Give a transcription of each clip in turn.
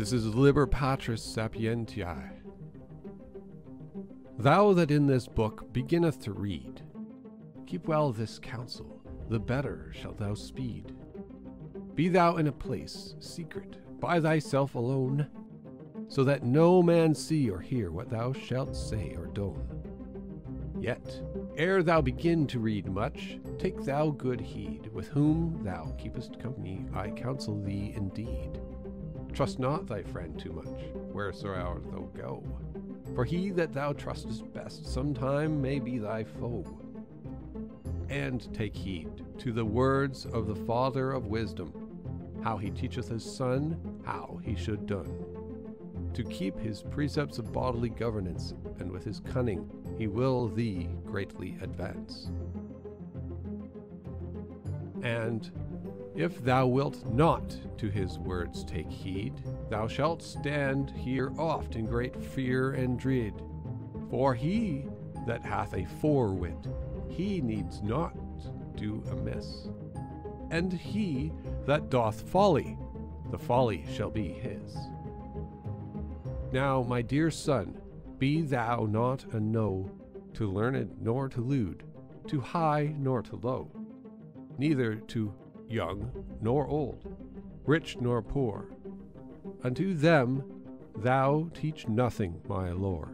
This is Liber Patris Sapientiae. Thou that in this book beginneth to read, keep well this counsel, the better shalt thou speed. Be thou in a place secret, by thyself alone, so that no man see or hear what thou shalt say or don. Yet, ere thou begin to read much, take thou good heed with whom thou keepest company. I counsel thee indeed. Trust not thy friend too much, wheresoever thou go, for he that thou trustest best sometime may be thy foe. And take heed to the words of the Father of wisdom, how he teacheth his son how he should done. To keep his precepts of bodily governance, and with his cunning he will thee greatly advance. And if thou wilt not to his words take heed, thou shalt stand here oft in great fear and dread. For he that hath a forewit, he needs not do amiss. And he that doth folly, the folly shall be his. Now, my dear son, be thou not a no to learned nor to lewd, to high nor to low, neither to young nor old, rich nor poor. Unto them thou teach nothing, my lore.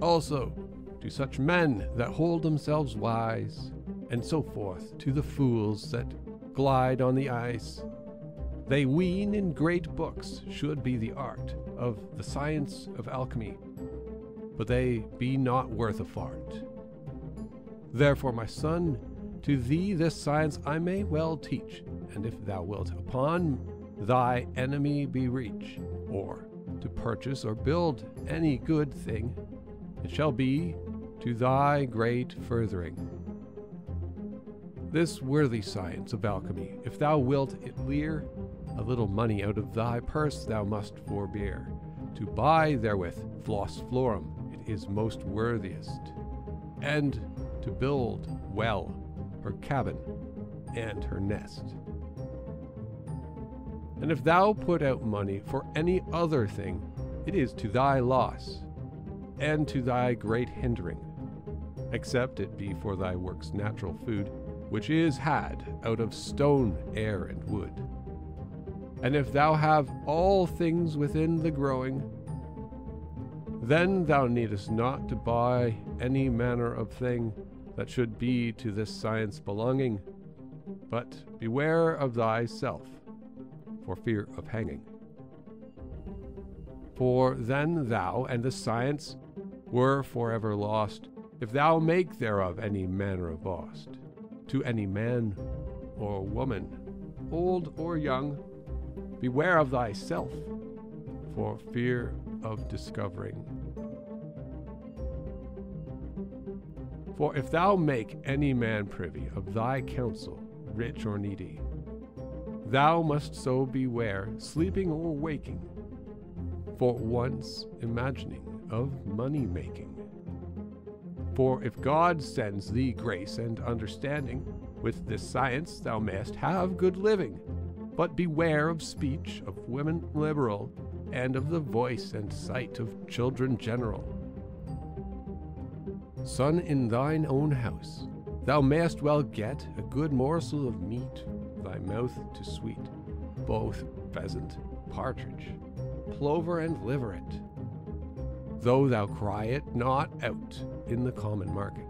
Also, to such men that hold themselves wise, and so forth, to the fools that glide on the ice, they ween in great books should be the art of the science of alchemy, but they be not worth a fart. Therefore, my son, to thee this science I may well teach, and if thou wilt upon thy enemy be reach, or to purchase or build any good thing, it shall be to thy great furthering. This worthy science of alchemy, if thou wilt it lear, a little money out of thy purse thou must forbear. To buy therewith flos florum it is most worthiest, and to build well her cabin and her nest. And if thou put out money for any other thing, it is to thy loss, and to thy great hindering, except it be for thy work's natural food, which is had out of stone, air, and wood. And if thou have all things within the growing, then thou needest not to buy any manner of thing that should be to this science belonging, but beware of thyself, for fear of hanging. For then thou and the science were forever lost, if thou make thereof any manner of boast, to any man or woman, old or young, beware of thyself, for fear of discovering. For if thou make any man privy of thy counsel, rich or needy, thou must so beware, sleeping or waking, for once imagining of money making. For if God sends thee grace and understanding, with this science thou mayst have good living. But beware of speech of women liberal, and of the voice and sight of children general. Son, in thine own house, thou mayst well get a good morsel of meat, thy mouth to sweet, both pheasant, partridge, plover, and liveret, though thou cry it not out in the common market.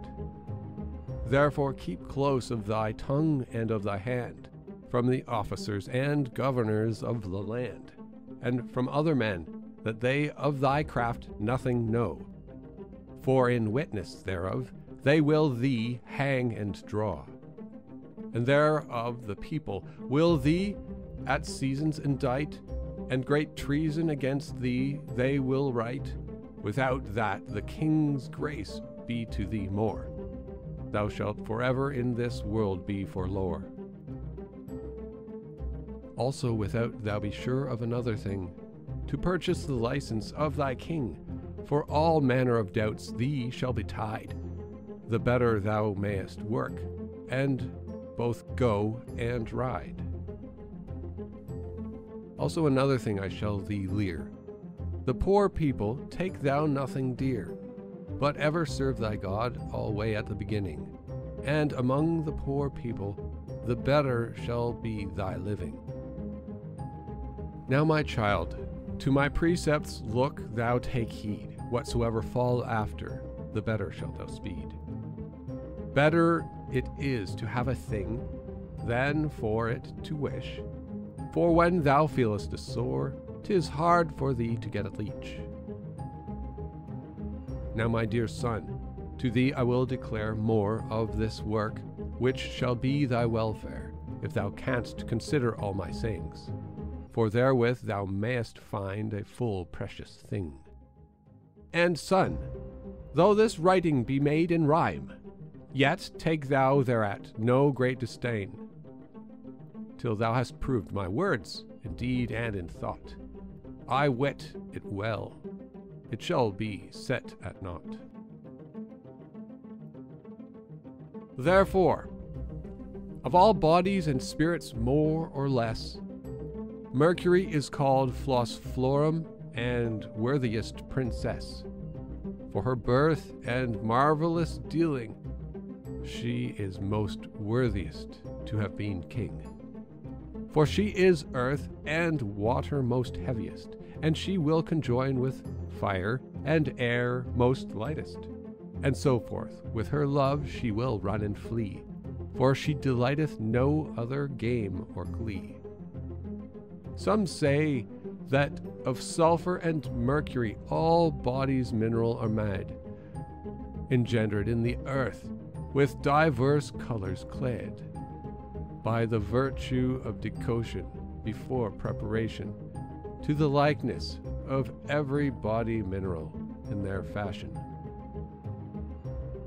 Therefore keep close of thy tongue and of thy hand, from the officers and governors of the land, and from other men, that they of thy craft nothing know for in witness thereof they will thee hang and draw. And thereof the people will thee at seasons indict, and great treason against thee they will write, without that the king's grace be to thee more. Thou shalt forever in this world be forlore. Also, without thou be sure of another thing, to purchase the license of thy king, for all manner of doubts thee shall betide, the better thou mayest work, and both go and ride. Also another thing I shall thee lear. The poor people take thou nothing dear, but ever serve thy God alway at the beginning. And among the poor people, the better shall be thy living. Now, my child, to my precepts look, thou take heed. Whatsoever fall after, the better shalt thou speed. Better it is to have a thing than for it to wish. For when thou feelest a sore, 'tis hard for thee to get a leech. Now, my dear son, to thee I will declare more of this work, which shall be thy welfare, if thou canst consider all my sayings. For therewith thou mayest find a full precious thing. And, son, though this writing be made in rhyme, yet take thou thereat no great disdain, till thou hast proved my words in deed and in thought. I wet it well, it shall be set at naught. Therefore, of all bodies and spirits more or less, Mercury is called Flos Florum and worthiest princess. For her birth and marvelous dealing, she is most worthiest to have been king. For she is earth and water most heaviest, and she will conjoin with fire and air most lightest and so forth. With her love she will run and flee, for she delighteth no other game or glee. Some say that of sulphur and mercury all bodies mineral are made, engendered in the earth, with diverse colors clad, by the virtue of decoction before preparation, to the likeness of every body mineral in their fashion.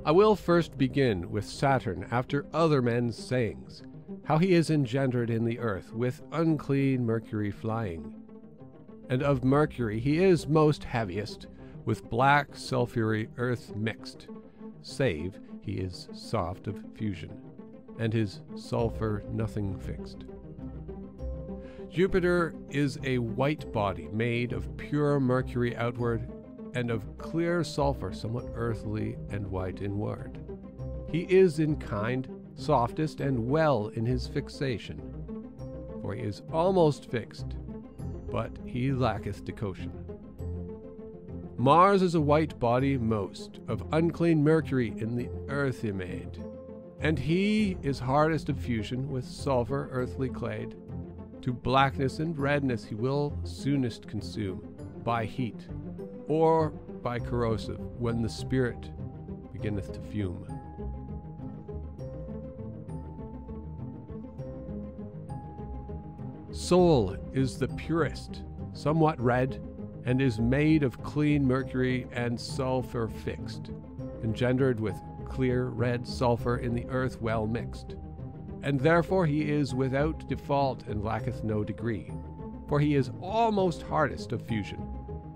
I will first begin with Saturn after other men's sayings, how he is engendered in the earth with unclean Mercury flying. And of Mercury he is most heaviest, with black sulphury earth mixed, save he is soft of fusion, and his sulphur nothing fixed. Jupiter is a white body made of pure mercury outward and of clear sulphur, somewhat earthly and white inward. He is in kind softest and well in his fixation, for he is almost fixed, but he lacketh decoction. Mars is a white body most, of unclean mercury in the earth he made, and he is hardest of fusion with sulphur earthly clad. To blackness and redness he will soonest consume by heat or by corrosive when the spirit beginneth to fume. Sol is the purest, somewhat red, and is made of clean mercury and sulphur fixed, engendered with clear red sulphur in the earth well mixed. And therefore he is without default and lacketh no degree, for he is almost hardest of fusion,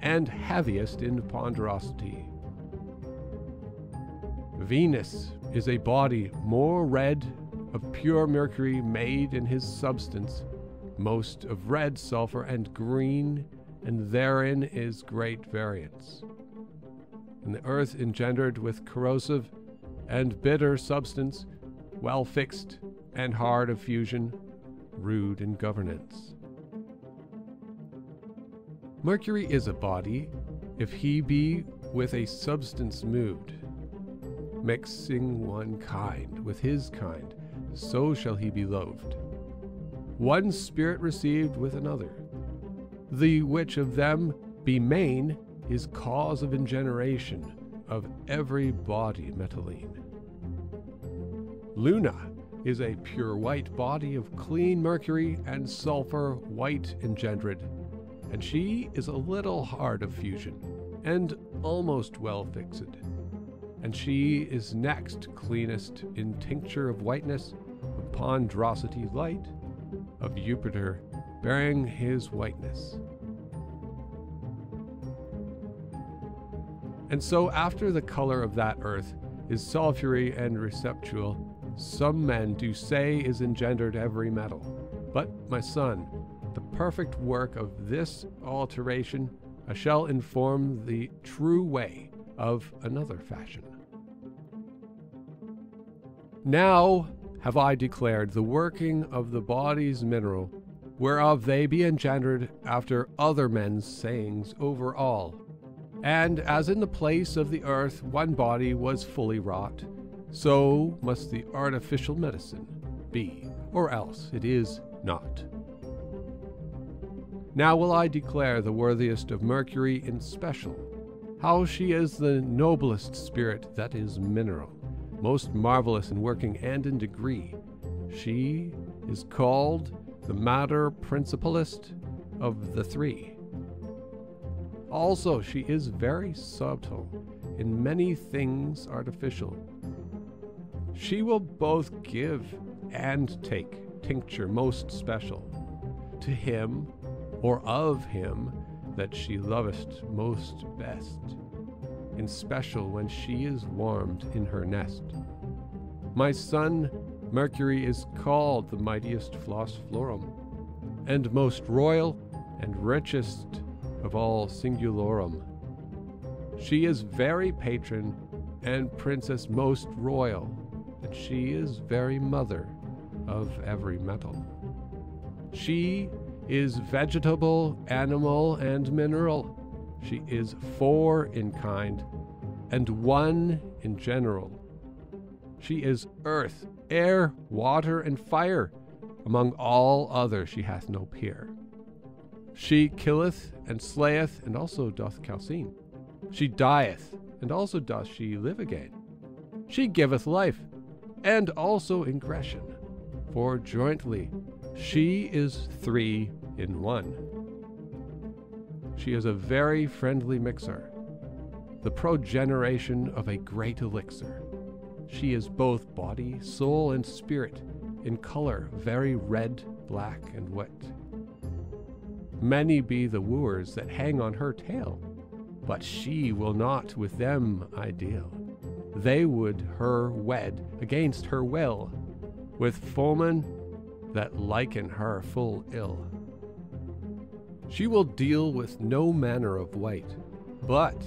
and heaviest in ponderosity. Venus is a body more red of pure mercury made in his substance, most of red sulphur and green, and therein is great variance. And the earth engendered with corrosive and bitter substance, well fixed and hard of fusion, rude in governance. Mercury is a body, if he be with a substance moved, mixing one kind with his kind, so shall he be loathed. One spirit received with another, the which of them be main is cause of ingeneration of every body metalline. Luna is a pure white body of clean mercury and sulphur white engendered and she is a little hard of fusion, and almost well fixed. And she is next cleanest in tincture of whiteness, of ponderosity light, of Jupiter bearing his whiteness. And so, after the color of that earth is sulphury and receptual, some men do say is engendered every metal. But, my son, the perfect work of this alteration, I shall inform the true way of another fashion. Now have I declared the working of the body's mineral, whereof they be engendered after other men's sayings over all. And as in the place of the earth one body was fully wrought, so must the artificial medicine be, or else it is not. Now will I declare the worthiest of Mercury in special, how she is the noblest spirit that is mineral most marvelous in working and in degree. She is called the matter principalist of the three. Also, she is very subtle, in many things artificial. She will both give and take tincture most special to him or of him that she lovest most best in special when she is warmed in her nest. My son Mercury is called the mightiest flos florum, and most royal and richest of all singulorum. She is very patron and princess most royal, and she is very mother of every metal. She is vegetable, animal, and mineral she is four in kind and one in general. She is earth, air, water, and fire. Among all other she hath no peer. She killeth and slayeth, and also doth calcine. She dieth, and also doth she live again. She giveth life, and also ingression. For jointly she is three in one. She is a very friendly mixer, the progeneration of a great elixir. She is both body, soul, and spirit, in color very red, black, and wet. Many be the wooers that hang on her tail, but she will not with them ideal. They would her wed against her will, with foemen that liken her full ill. She will deal with no manner of wight, but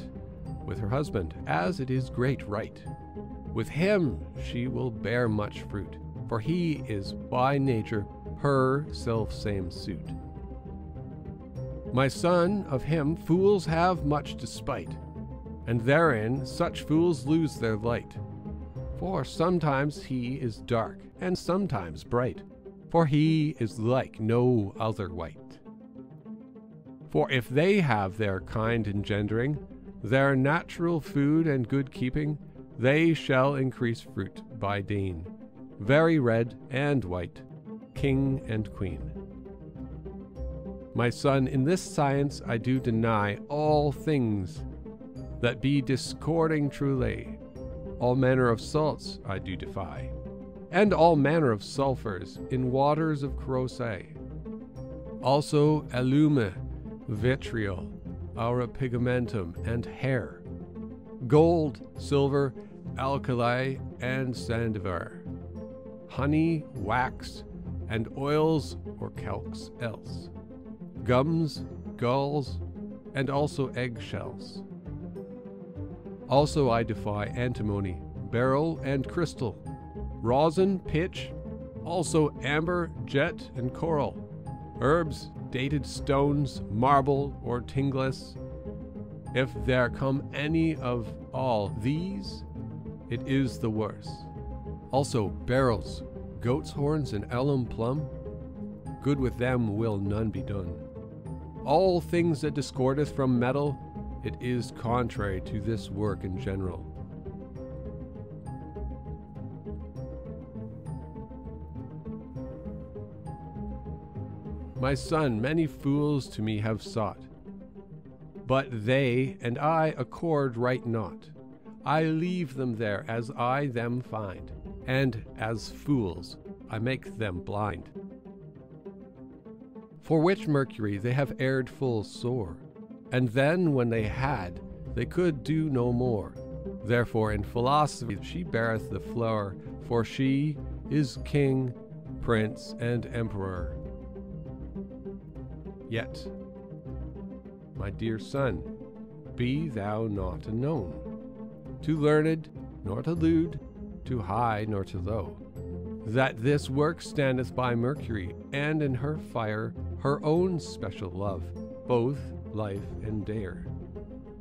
with her husband, as it is great right. With him she will bear much fruit, for he is by nature her self same suit. My son, of him fools have much despite, and therein such fools lose their light. For sometimes he is dark, and sometimes bright, for he is like no other wight. For if they have their kind engendering, their natural food and good keeping, they shall increase fruit by dean, very red and white, king and queen. My son, in this science I do deny all things that be discording truly. All manner of salts I do defy, and all manner of sulphurs in waters of corrosive. Also allume vitriol, auripigmentum, and hair, gold, silver, alkali, and sandiver, honey, wax, and oils or calx else, gums, galls, and also eggshells. Also I defy antimony, beryl, and crystal, rosin, pitch, also amber, jet, and coral, herbs, dated stones, marble, or tingless. If there come any of all these, it is the worse. Also, beryls, goat's horns, and alum plum, good with them will none be done. All things that discordeth from metal, it is contrary to this work in general. My son, many fools to me have sought, but they and I accord right not. I leave them there as I them find, and as fools I make them blind. For which Mercury they have erred full sore, and then when they had, they could do no more. Therefore in philosophy she beareth the flower, for she is king, prince, and emperor Yet, my dear son, be thou not unknown, too learned, nor to lewd, too high, nor too low, that this work standeth by Mercury, and in her fire her own special love, both life and dare.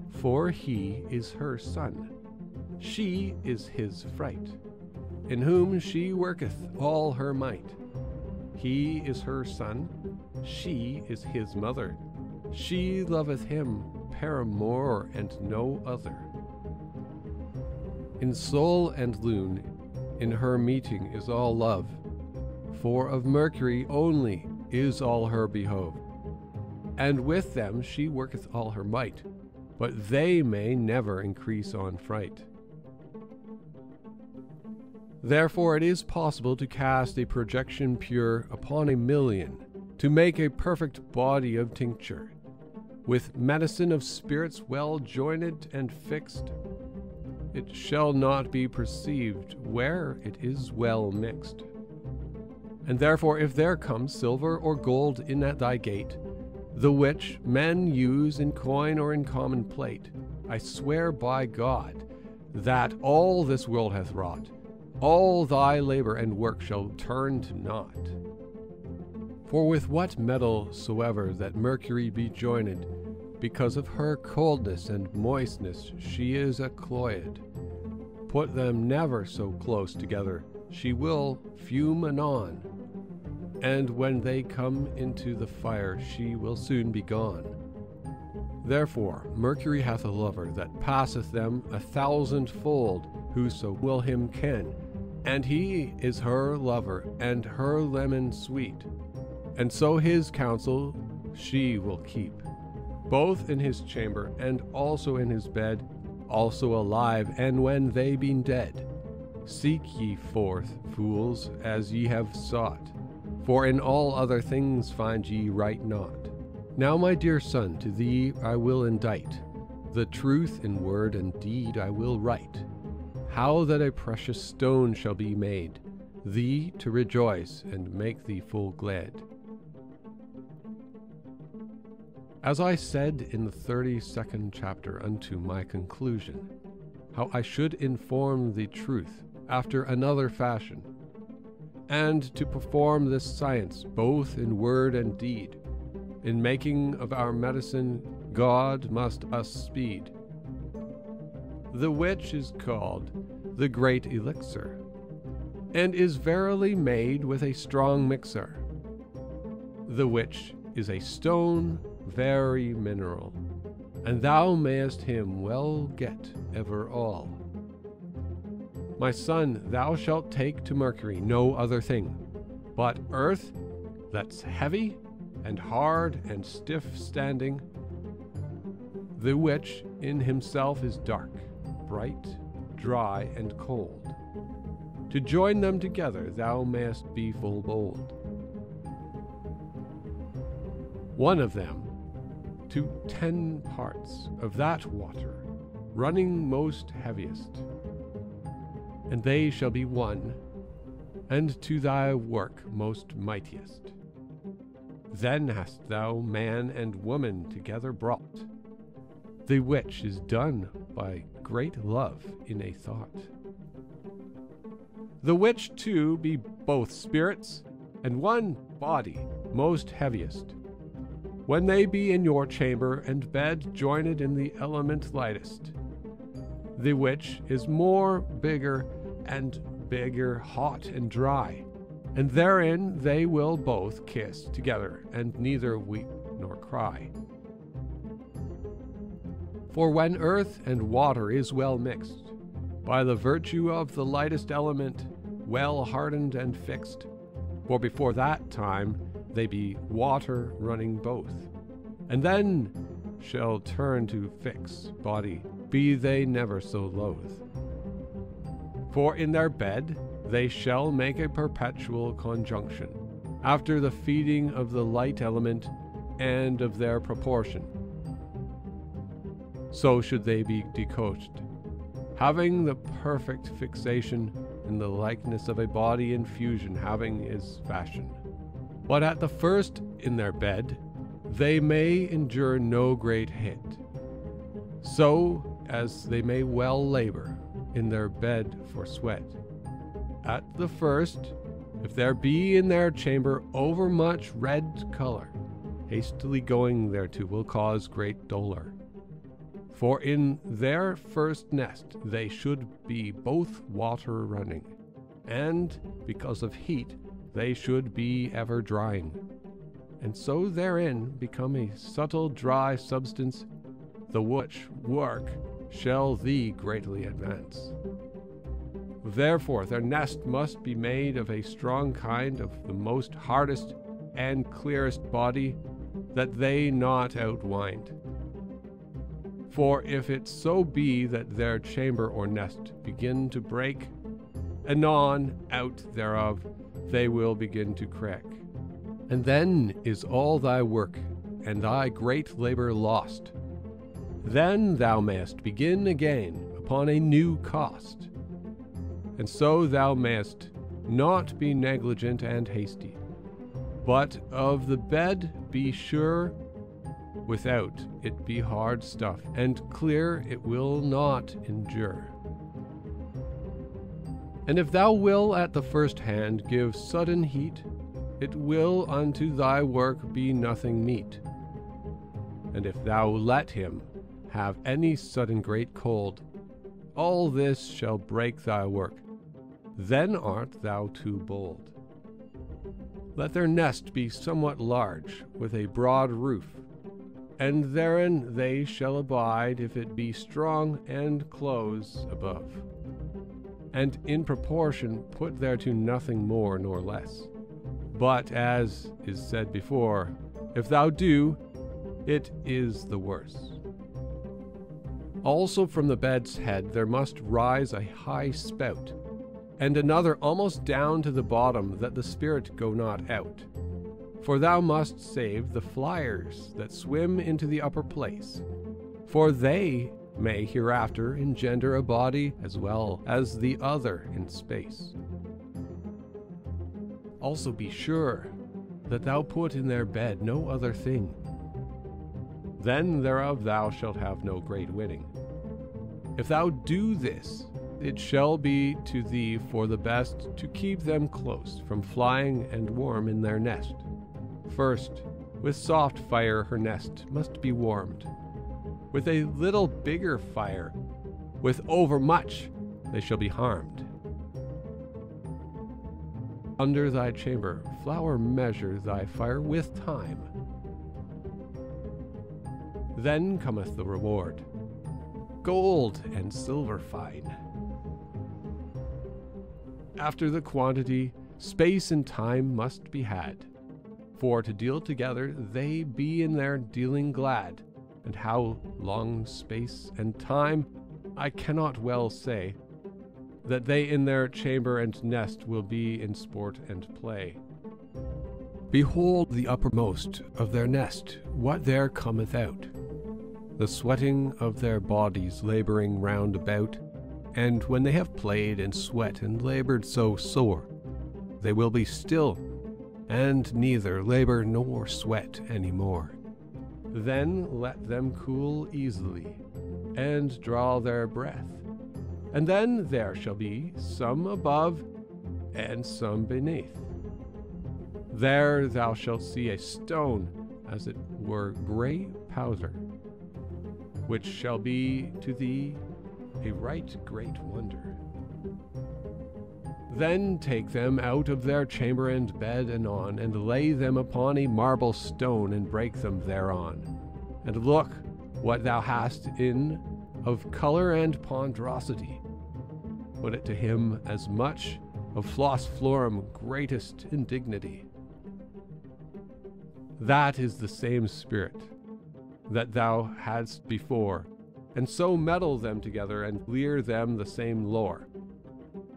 For he is her son, she is his fright, in whom she worketh all her might. He is her son, she is his mother. She loveth him, paramour and no other. In Sol and Lune, in her meeting is all love, for of Mercury only is all her behove. And with them she worketh all her might, but they may never increase on fright. Therefore it is possible to cast a projection pure upon a million, to make a perfect body of tincture, with medicine of spirits well joined and fixed. It shall not be perceived where it is well mixed. And therefore, if there comes silver or gold in at thy gate, the which men use in coin or in common plate, I swear by God that all this world hath wrought, all thy labor and work shall turn to naught. For with what metal soever that Mercury be joined, because of her coldness and moistness she is a cloyed. Put them never so close together, she will fume anon, and when they come into the fire, she will soon be gone. Therefore, Mercury hath a lover that passeth them a thousandfold, whoso will him ken, and he is her lover, and her leman sweet. And so his counsel she will keep, both in his chamber and also in his bed, also alive, and when they be dead. Seek ye forth, fools, as ye have sought, for in all other things find ye right not. Now, my dear son, to thee I will indite, the truth in word and deed I will write how that a precious stone shall be made, thee to rejoice and make thee full glad. As I said in the thirty second chapter unto my conclusion, how I should inform the truth after another fashion, and to perform this science both in word and deed, in making of our medicine, God must us speed the which is called the great elixir, and is verily made with a strong mixer, the which is a stone very mineral, and thou mayest him well get ever all. My son, thou shalt take to Mercury no other thing, but earth that's heavy and hard and stiff standing, the which in himself is dark bright, dry, and cold. To join them together thou mayst be full bold. One of them to ten parts of that water, running most heaviest, and they shall be one, and to thy work most mightiest. Then hast thou man and woman together brought, the which is done by great love in a thought. The which two be both spirits, and one body most heaviest. When they be in your chamber and bed joined in the element lightest, the which is more bigger and bigger, hot and dry, and therein they will both kiss together, and neither weep nor cry. For when earth and water is well mixed, by the virtue of the lightest element, well hardened and fixed, for before that time they be water running both, and then shall turn to fix body, be they never so loath. For in their bed they shall make a perpetual conjunction, after the feeding of the light element and of their proportion so should they be decoached, having the perfect fixation in the likeness of a body in fusion having his fashion. But at the first in their bed, they may endure no great hit, so as they may well labor in their bed for sweat. At the first, if there be in their chamber overmuch red color, hastily going thereto will cause great dolor. For in their first nest they should be both water running, and because of heat they should be ever drying, and so therein become a subtle dry substance, the which work shall thee greatly advance. Therefore, their nest must be made of a strong kind of the most hardest and clearest body, that they not outwind. For if it so be that their chamber or nest begin to break, anon out thereof they will begin to crack. And then is all thy work and thy great labor lost. Then thou mayst begin again upon a new cost and so thou mayst not be negligent and hasty, but of the bed be sure without it be hard stuff, and clear it will not endure. And if thou will at the first hand give sudden heat, it will unto thy work be nothing meet. And if thou let him have any sudden great cold, all this shall break thy work, then art thou too bold. Let their nest be somewhat large, with a broad roof, and therein they shall abide if it be strong and close above. And in proportion put thereto nothing more nor less. But as is said before, if thou do, it is the worse. Also from the bed's head there must rise a high spout, and another almost down to the bottom, that the spirit go not out. For thou must save the flyers that swim into the upper place, for they may hereafter engender a body as well as the other in space. Also be sure that thou put in their bed no other thing. Then thereof thou shalt have no great winning. If thou do this, it shall be to thee for the best to keep them close from flying and warm in their nest. First, with soft fire her nest must be warmed. With a little bigger fire, with overmuch, they shall be harmed. Under thy chamber, flower measure thy fire with time. Then cometh the reward gold and silver fine after the quantity, space and time must be had. For to deal together, they be in their dealing glad, and how long space and time, I cannot well say, that they in their chamber and nest will be in sport and play. Behold the uppermost of their nest, what there cometh out, the sweating of their bodies laboring round about, and when they have played and sweat and labored so sore, they will be still, and neither labor nor sweat any more. Then let them cool easily, and draw their breath. And then there shall be some above and some beneath. There thou shalt see a stone, as it were grey powder, which shall be to thee a right great wonder. Then take them out of their chamber and bed anon, and lay them upon a marble stone, and break them thereon. And look what thou hast in of color and ponderosity. Put it to him as much of flos florum greatest indignity. That is the same spirit that thou hadst before, and so meddle them together and lear them the same lore.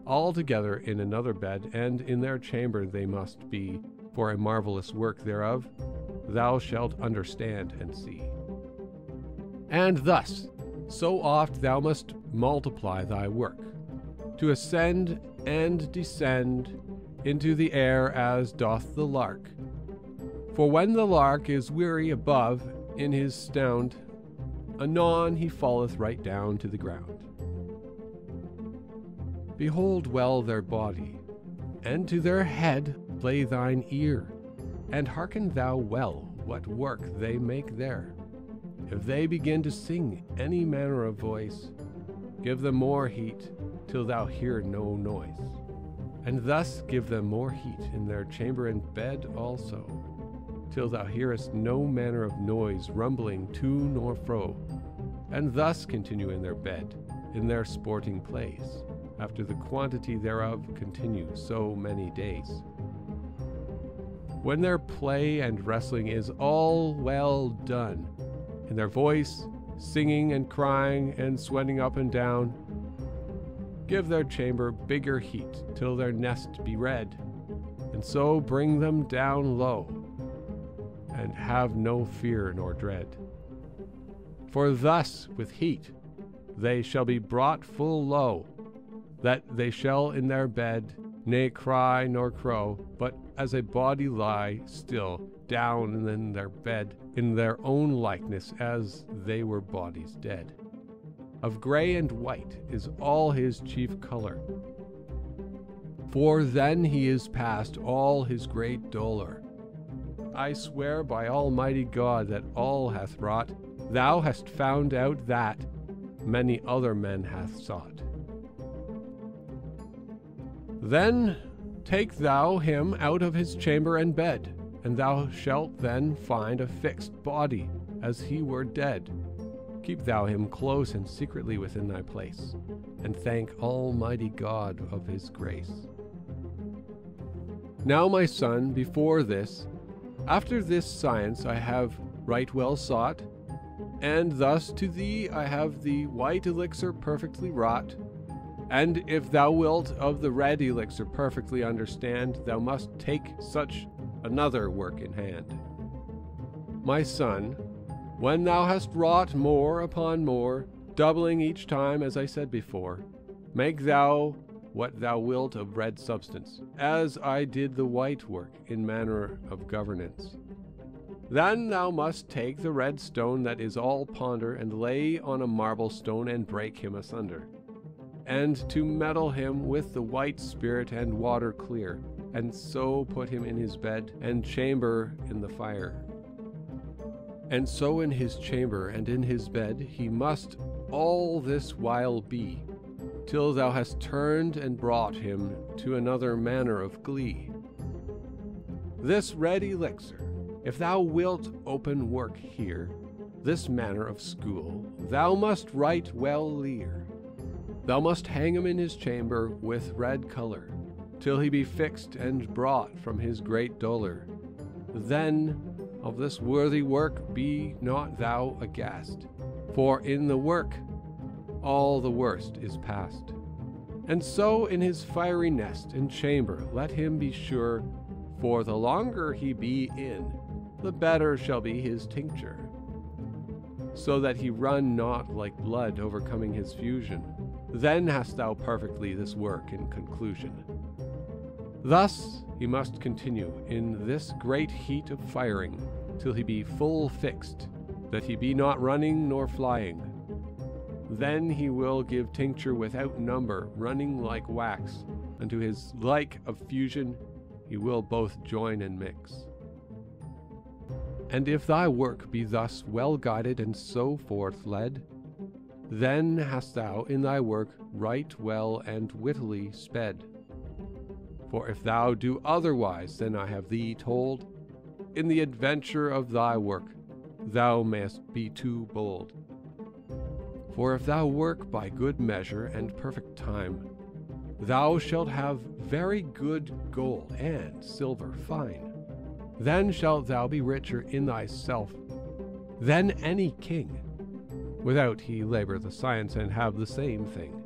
All together in another bed, and in their chamber they must be, for a marvelous work thereof thou shalt understand and see. And thus, so oft thou must multiply thy work, to ascend and descend into the air as doth the lark. For when the lark is weary above in his stound, anon he falleth right down to the ground. Behold well their body, and to their head lay thine ear, and hearken thou well what work they make there. If they begin to sing any manner of voice, give them more heat till thou hear no noise. And thus give them more heat in their chamber and bed also, till thou hearest no manner of noise rumbling to nor fro. And thus continue in their bed, in their sporting place, after the quantity thereof continue so many days. When their play and wrestling is all well done, and their voice, singing and crying and sweating up and down, give their chamber bigger heat till their nest be red, and so bring them down low, and have no fear nor dread. For thus with heat they shall be brought full low, that they shall in their bed ne cry nor crow, but as a body lie still down in their bed in their own likeness as they were bodies dead. Of gray and white is all his chief color. For then he is past all his great dolor. I swear by Almighty God that all hath wrought, thou hast found out that many other men hath sought. Then take thou him out of his chamber and bed, and thou shalt then find a fixed body, as he were dead. Keep thou him close and secretly within thy place, and thank Almighty God of his grace. Now, my son, before this, after this science I have right well sought, and thus to thee I have the white elixir perfectly wrought, and if thou wilt of the red elixir perfectly understand, thou must take such another work in hand. My son, when thou hast wrought more upon more, doubling each time, as I said before, make thou what thou wilt of red substance, as I did the white work in manner of governance. Then thou must take the red stone that is all ponder, and lay on a marble stone, and break him asunder and to meddle him with the white spirit and water clear, and so put him in his bed and chamber in the fire. And so in his chamber and in his bed he must all this while be, till thou hast turned and brought him to another manner of glee. This red elixir, if thou wilt open work here, this manner of school, thou must right well lear Thou must hang him in his chamber with red color, till he be fixed and brought from his great dolor. Then of this worthy work be not thou aghast, for in the work all the worst is past. And so in his fiery nest and chamber let him be sure, for the longer he be in, the better shall be his tincture, so that he run not like blood overcoming his fusion then hast thou perfectly this work in conclusion. Thus he must continue in this great heat of firing, till he be full fixed, that he be not running nor flying. Then he will give tincture without number, running like wax, unto his like of fusion he will both join and mix. And if thy work be thus well guided and so forth led, then hast thou in thy work right well and wittily sped. For if thou do otherwise than I have thee told, in the adventure of thy work thou mayst be too bold. For if thou work by good measure and perfect time, thou shalt have very good gold and silver fine. Then shalt thou be richer in thyself than any king without he labor the science and have the same thing.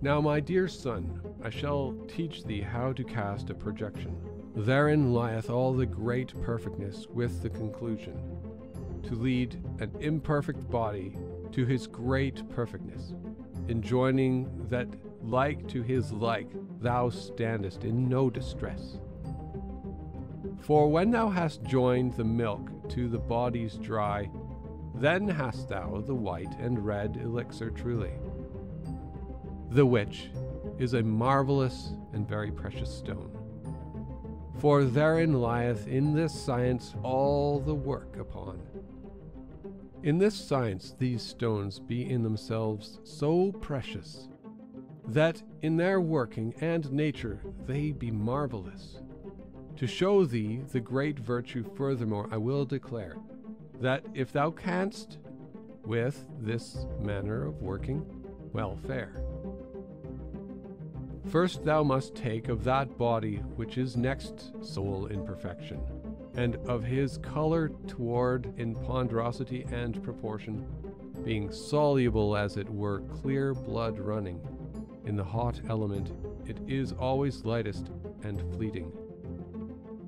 Now, my dear son, I shall teach thee how to cast a projection. Therein lieth all the great perfectness with the conclusion, to lead an imperfect body to his great perfectness, enjoining that like to his like thou standest in no distress. For when thou hast joined the milk to the body's dry, then hast thou the white and red elixir truly, the which is a marvelous and very precious stone. For therein lieth in this science all the work upon. In this science these stones be in themselves so precious, that in their working and nature they be marvelous. To show thee the great virtue furthermore, I will declare that if thou canst, with this manner of working, well fare. First thou must take of that body which is next Sol in perfection, and of his color toward in ponderosity and proportion, being soluble as it were clear blood running. In the hot element it is always lightest and fleeting.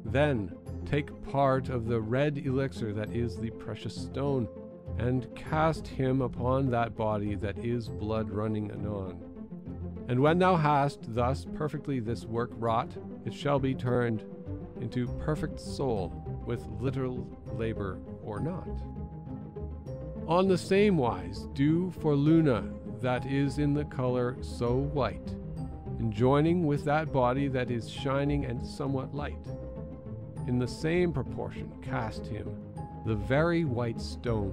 Then take part of the red elixir that is the precious stone, and cast him upon that body that is blood running anon. And when thou hast thus perfectly this work wrought, it shall be turned into perfect Sol with literal labor or not. On the same wise, do for Luna that is in the color so white, and joining with that body that is shining and somewhat light. In the same proportion cast him the very white stone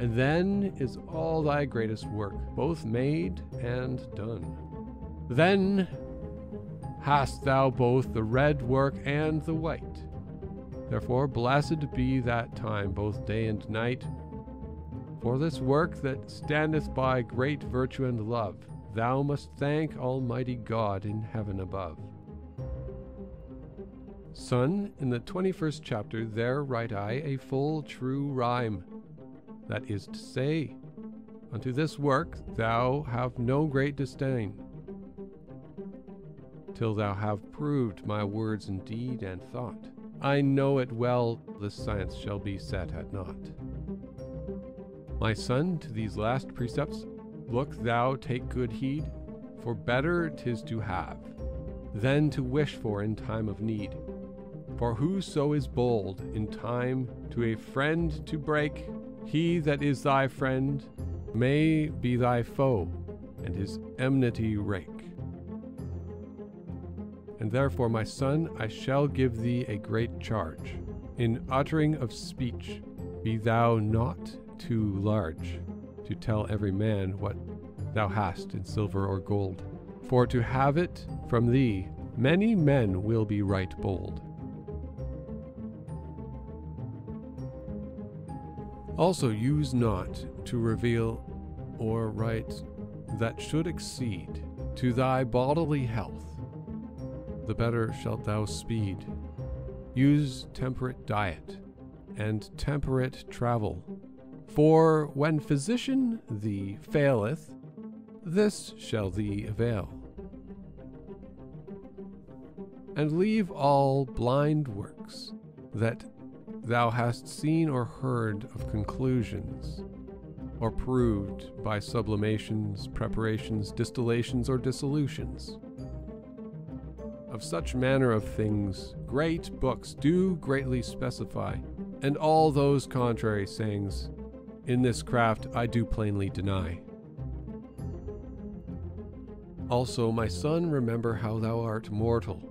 and then is all thy greatest work both made and done. Then hast thou both the red work and the white. Therefore, blessed be that time, both day and night. For this work that standeth by great virtue and love, thou must thank Almighty God in heaven above. Son, in the 21st chapter, there write I a full true rhyme that is to say, unto this work thou have no great disdain, till thou have proved my words in deed and thought. I know it well, this science shall be set at naught. My son, to these last precepts, look thou take good heed, for better 'tis to have than to wish for in time of need. For whoso is bold in time to a friend to break, he that is thy friend may be thy foe, and his enmity rake. And therefore, my son, I shall give thee a great charge. In uttering of speech, be thou not too large to tell every man what thou hast in silver or gold. For to have it from thee, many men will be right bold. Also, use not to reveal or write that should exceed to thy bodily health, the better shalt thou speed. Use temperate diet and temperate travel. For when physician thee faileth, this shall thee avail. And leave all blind works that thou hast seen or heard of conclusions, or proved by sublimations, preparations, distillations, or dissolutions. Of such manner of things, great books do greatly specify, and all those contrary sayings, in this craft I do plainly deny. Also, my son, remember how thou art mortal,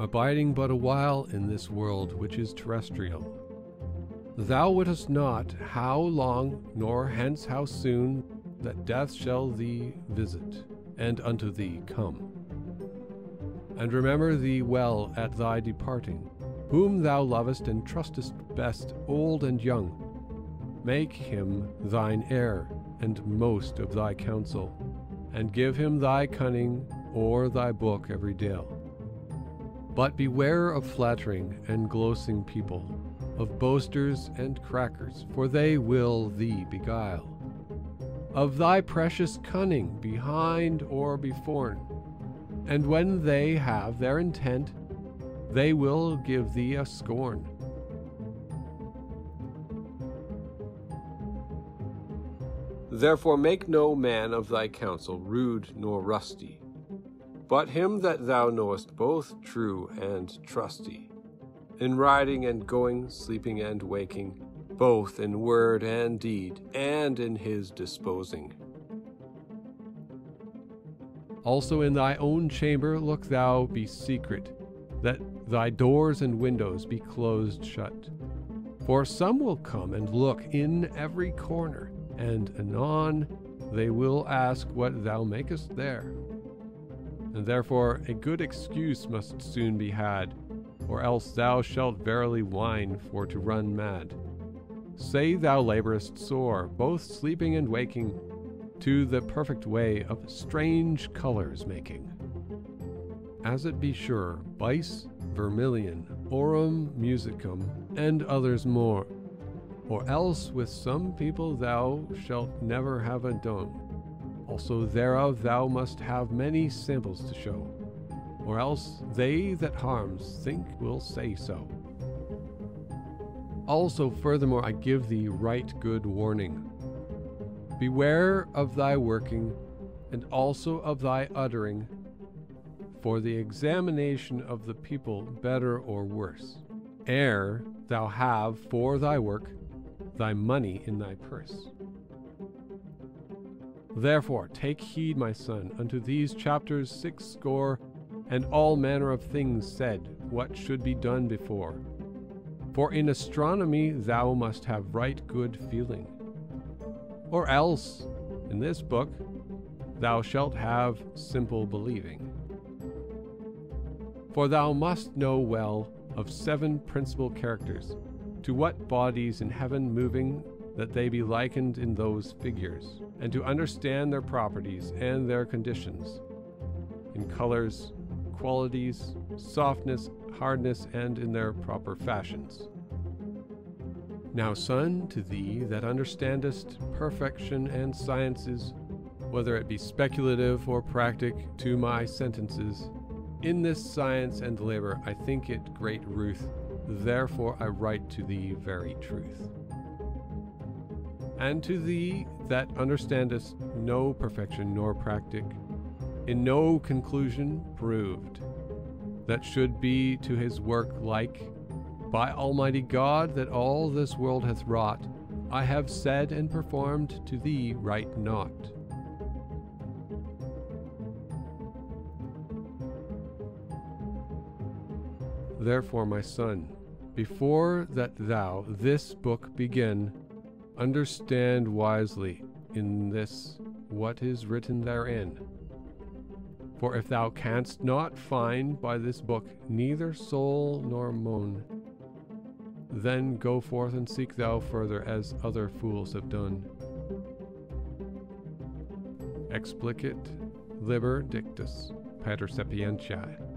abiding but a while in this world which is terrestrial Thou wittest not how long, nor hence how soon, that death shall thee visit, and unto thee come. And remember thee well at thy departing, whom thou lovest and trustest best, old and young. Make him thine heir, and most of thy counsel, and give him thy cunning or thy book every day. But beware of flattering and glossing people of boasters and crackers, for they will thee beguile. Of thy precious cunning behind or before, and when they have their intent, they will give thee a scorn. Therefore make no man of thy counsel rude nor rusty, but him that thou knowest both true and trusty in riding and going, sleeping and waking, both in word and deed, and in his disposing. Also in thy own chamber look thou be secret, that thy doors and windows be closed shut. For some will come and look in every corner, and anon they will ask what thou makest there. And therefore a good excuse must soon be had, or else thou shalt verily whine for to run mad. Say thou laborest sore, both sleeping and waking, to the perfect way of strange colors making. As it be sure, bice, vermilion, aurum musicum, and others more, or else with some people thou shalt never have a done. Also thereof thou must have many samples to show, or else they that harms think will say so. Also, furthermore, I give thee right good warning. Beware of thy working, and also of thy uttering, for the examination of the people better or worse, ere thou have for thy work thy money in thy purse. Therefore take heed, my son, unto these chapters six score, and all manner of things said, what should be done before. For in astronomy thou must have right good feeling or else, in this book, thou shalt have simple believing. For thou must know well of seven principal characters, to what bodies in heaven moving that they be likened in those figures, and to understand their properties and their conditions, in colors, qualities, softness, hardness, and in their proper fashions. Now, son, to thee that understandest perfection and sciences, whether it be speculative or practic, to my sentences, in this science and labor I think it great ruth, therefore I write to thee very truth. And to thee that understandest no perfection nor practic, in no conclusion proved, that should be to his work like by Almighty God that all this world hath wrought, I have said and performed to thee right not. Therefore, my son, before that thou this book begin, understand wisely in this what is written therein. For if thou canst not find by this book neither Sol nor moan, then go forth and seek thou further as other fools have done. Explicit liber dictus, pater sapientiae.